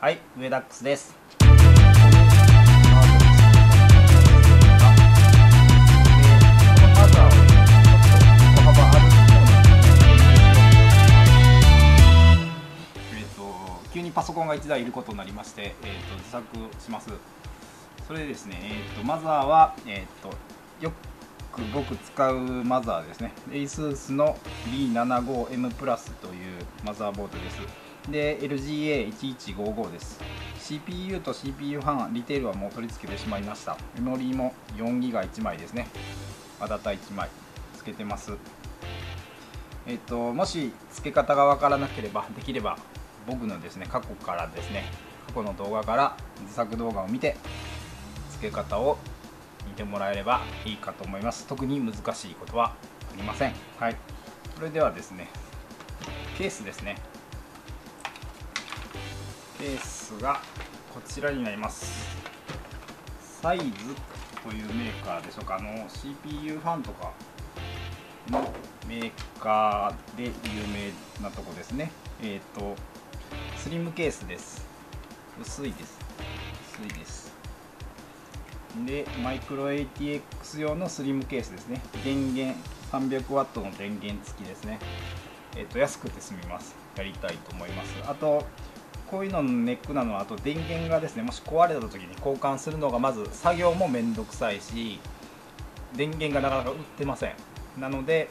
はい、ウェダックスです。急にパソコンが1台いることになりまして、えっと自作します。それでですね、えっとマザーは、えっとよく僕使うマザーですね。ASUS の B75M プラスというマザーボードです。で LGA1155 です。CPU と CPU ファンリテールはもう取り付けてしまいました。メモリーも 4GB1 枚ですね。アダタ1枚つけてます。えっともし付け方がわからなければできれば僕のですね過去からですね過去の動画から自作動画を見て付け方を見てもらえればいいかと思います。特に難しいことはありません。はい。それではですねケースですね。ケースがこちらになります。サイズというメーカーでしょうか。あの CPU ファンとかのメーカーで有名なとこですね。えっ、ー、とスリムケースです。薄いです。薄いです。でマイクロ ATX 用のスリムケースですね。電源 300W の電源付きですね。えっ、ー、と安くて済みます。やりたいと思います。あとこういうののネックなのはあと電源がですねもし壊れた時に交換するのがまず作業もめんどくさいし電源がなかなか売ってません。なので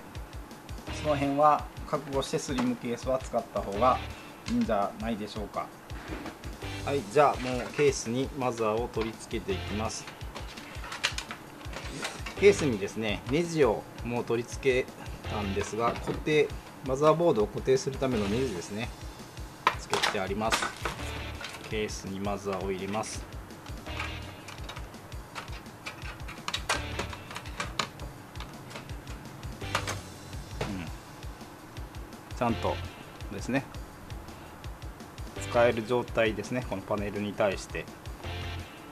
その辺は覚悟してスリムケースは使った方がいいんじゃないでしょうか。はいじゃあもうケースにマザーを取り付けていきます。ケースにですねネジをもう取り付けたんですが固定マザーボードを固定するためのネジですね。てあります。ケースにマザーを入れます。ちゃんとですね。使える状態ですね。このパネルに対して。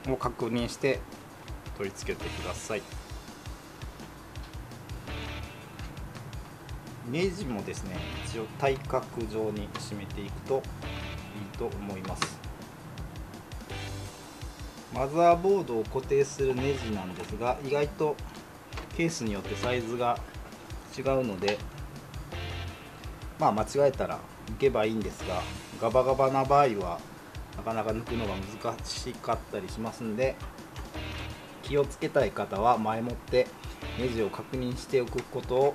を確認して取り付けてください。ネジもですね一応対角状に締めていくとと思います。マザーボードを固定するネジなんですが意外とケースによってサイズが違うのでまあ間違えたら抜けばいいんですがガバガバな場合はなかなか抜くのが難しかったりしますんで気をつけたい方は前もってネジを確認しておくことを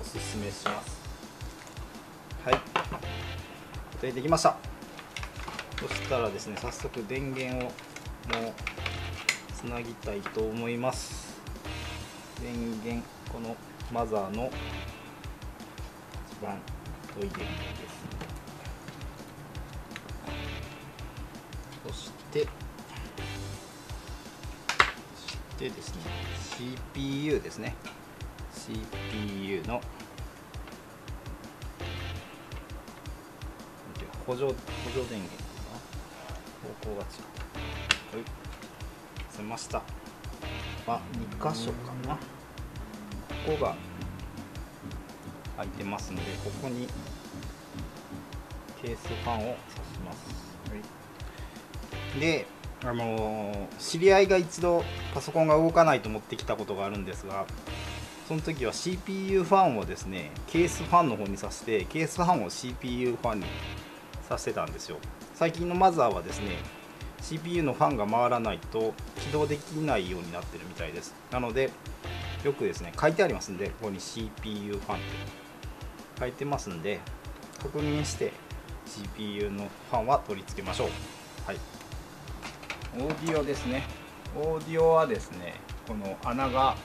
おすすめします。はい。固定できました。そしたらですね。早速電源をもうつなぎたいと思います電源このマザーの一番太い電源です。そしてそしてですね CPU ですね。CPU の補助補助電源。方が違うはい。せました。あ2箇所かな。ここが開いてますのでここにケースファンを挿します、はい、であの、知り合いが一度パソコンが動かないと持ってきたことがあるんですがその時は CPU ファンをですねケースファンの方に挿してケースファンを CPU ファンにさせてたんですよ。最近のマザーはですね CPU のファンが回らないと起動できないようになってるみたいです。なのでよくですね書いてありますんでここに CPU ファンって書いてますんで確認して CPU のファンは取り付けましょう。はい。オーディオですね。オーディオはですねこの穴が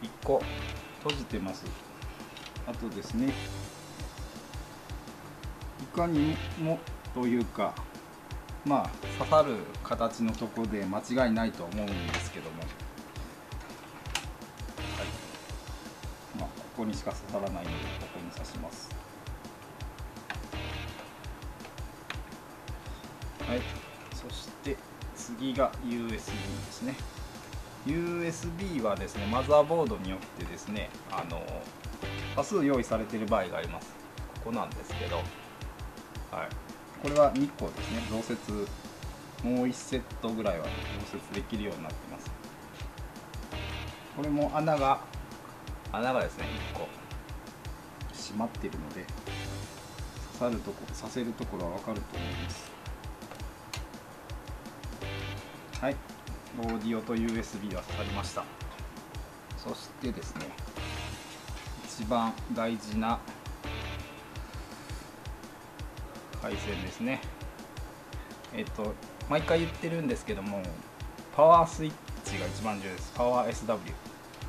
1個閉じてます。あとですねいかにもというかまあ刺さる形のとこで間違いないと思うんですけども、はい。まあ、ここにしか刺さらないのでここに刺します。はい。そして次が USB ですね。USB はですねマザーボードによってですねあの多数用意されている場合があります。ここなんですけど。はい。これは2個ですね。増設もう1セットぐらいは増設できるようになってます。これも穴が穴がですね1個。閉まっているので刺さるとこさせるところは分かると思います。はい。オーディオと USB は刺さりました。そしてですね一番大事な配線ですね。えっと毎回言ってるんですけどもパワースイッチが一番重要です。パワー SW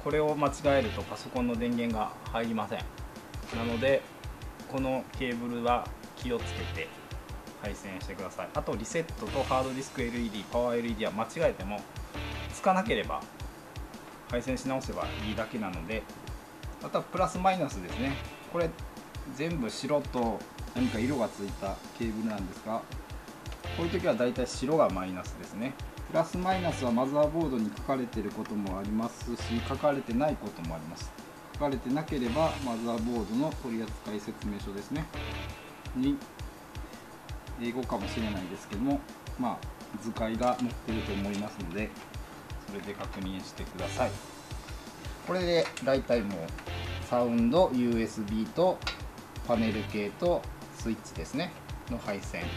これを間違えるとパソコンの電源が入りません。なのでこのケーブルは気をつけて配線してください。あとリセットとハードディスク LED パワー LED は間違えてもつかなければ配線し直せばいいだけなのであとはプラスマイナスですね。これ全部白と何か色がついたケーブルなんですがこういう時はだいたい白がマイナスですね。プラスマイナスはマザーボードに書かれていることもありますし書かれてないこともあります。書かれてなければマザーボードの取扱説明書ですね。に英語かもしれないですけどもまあ図解が載ってると思いますのでそれで確認してください。これで大体もうサウンド USB とパネル系とスイッチですね。の配線。で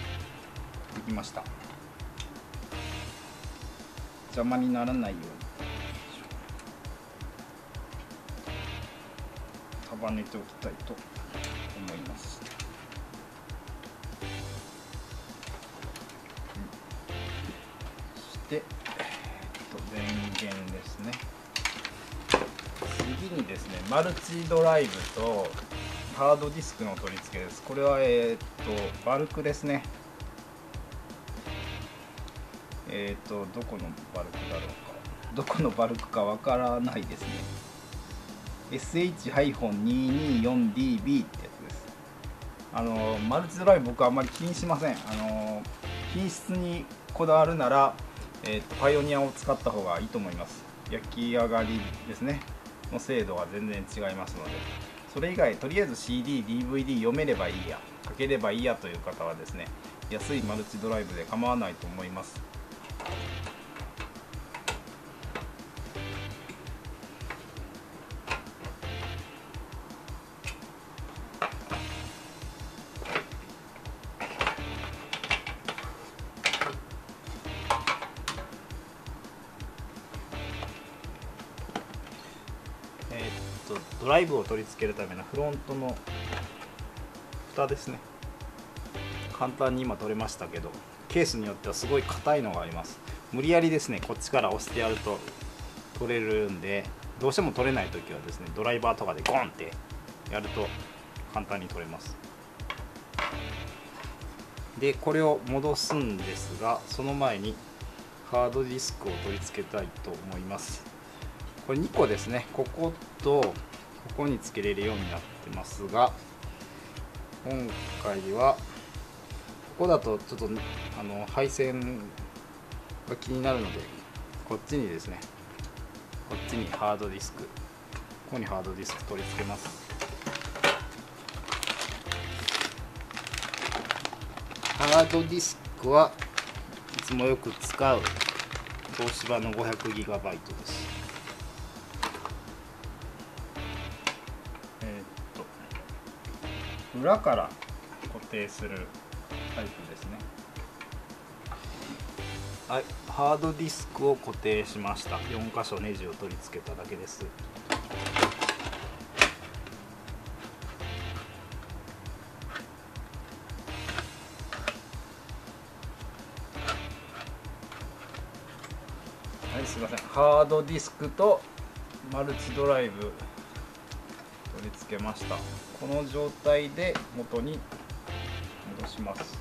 きました。邪魔にならないように。束ねておきたいと思います。そして、えっと、電源ですね。次にですねマルチドライブとハードディスクの取り付けです。これはえー、っとバルクですね。えっ、とどこのバルクだろうか。どこのバルクかわからないですね。SH-224DB ってやつです。あのマルチドライブ僕あんまり気にしません。あの品質にこだわるなら、えーと、パイオニアを使った方がいいと思います。焼き上がりですね。の精度は全然違いますので。それ以外とりあえず CD、DVD 読めればいいや。かければいいやという方はですね安いマルチドライブで構わないと思います。取り付けるためのフロントの蓋ですね。簡単に今取れましたけどケースによってはすごい硬いのがあります。無理やりですねこっちから押してやると取れるんでどうしても取れない時はですねドライバーとかでゴンってやると簡単に取れます。でこれを戻すんですがその前にハードディスクを取り付けたいと思います。これ2個ですね。こことここにつけれるようになってますが今回はここだとちょっとあの配線が気になるのでこっちにですねこっちにハードディスクここにハードディスク取り付けます。ハードディスクはいつもよく使う東芝の 500GB です。えー、っと裏から固定するタイプですね。はいハードディスクを固定しました。4箇所ネジを取り付けただけです。はいすいません。ハードディスクとマルチドライブ取り付けました。この状態で元に戻します。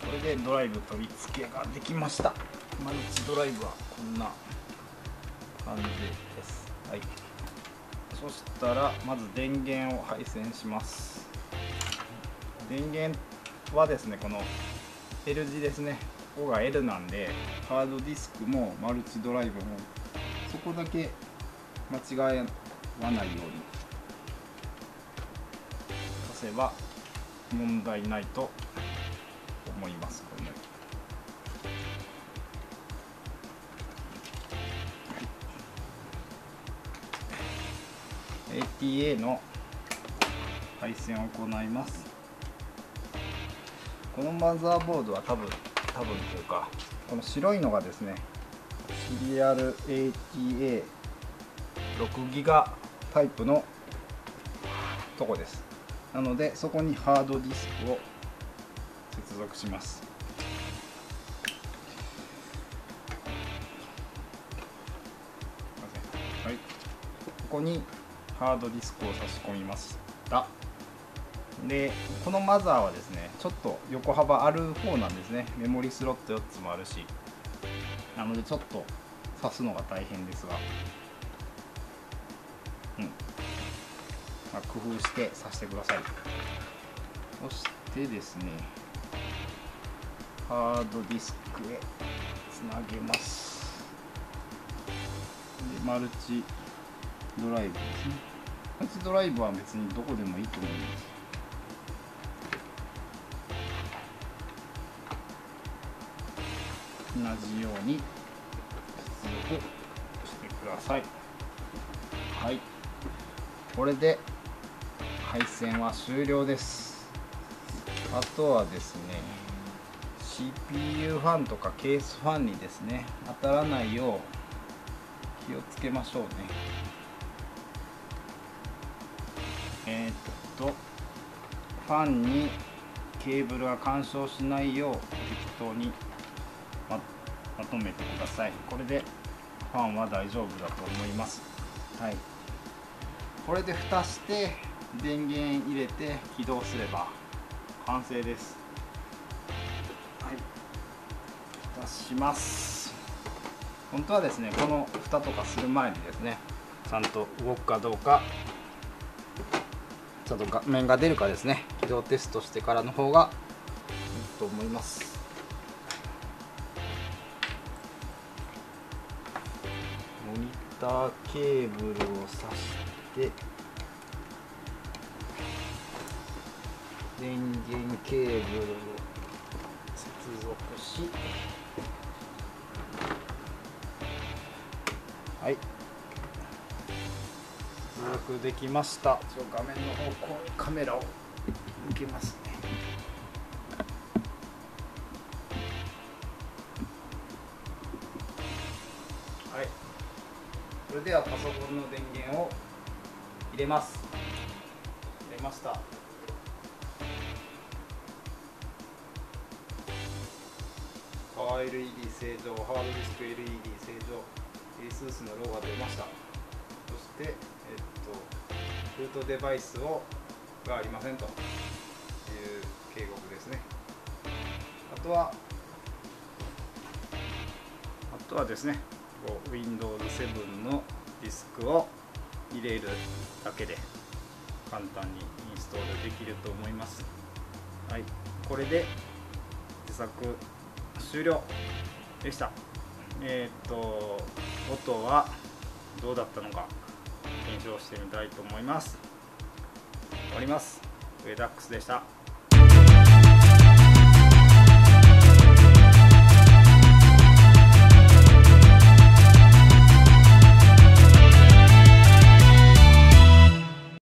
これでドライブ取り付けができました。マルチドライブはこんな感じです。はい。そしたらまず電源を配線します。電源はですねこの L 字ですね。ここが L なんでハードディスクもマルチドライブもそこだけ間違わないように足せば問題ないと思います FPTA の配線を行います。このマザーボードは多分多分というかこの白いのがですねシリアル ATA6 ギガタイプのとこです。なのでそこにハードディスクを接続します。はい、ここにハードディスクを差し込みました。でこのマザーはですねちょっと横幅ある方なんですね。メモリスロット4つもあるし。なのでちょっと刺すのが大変ですが。うん、まあ、工夫して刺してください。そしてですねハードディスクへつなげます。でマルチドライブですね。マルチドライブは別にどこでもいいと思います。同じように出力してください。はい。これで配線は終了です。あとはですね CPU ファンとかケースファンにですね当たらないよう気をつけましょうね。えー、っとファンにケーブルが干渉しないよう適当にままとめてください。これでファンは大丈夫だと思います。はい。これで蓋して電源入れて起動すれば完成です。はい。蓋します。本当はですねこの蓋とかする前にですねちゃんと動くかどうかちゃんと画面が出るかですね。起動テストしてからの方がいいと思います。モニターケーブルを挿して電源ケーブルを接続しはい。接続できました。画面の方向にカメラを向けますね。はい。それではパソコンの電源を入れます。入れました。パワー LED 正常ハードディスク LED 正常 ASUS のロゴが出ました。そして、えっと、ルートデバイスをがありませんという警告ですね。あとはあとはですね Windows 7のディスクを入れるだけで簡単にインストールできると思います。はいこれで自作終了でした。えー、っと音はどうだったのか。検証してみたいと思います。終わります。ウェダックスでした。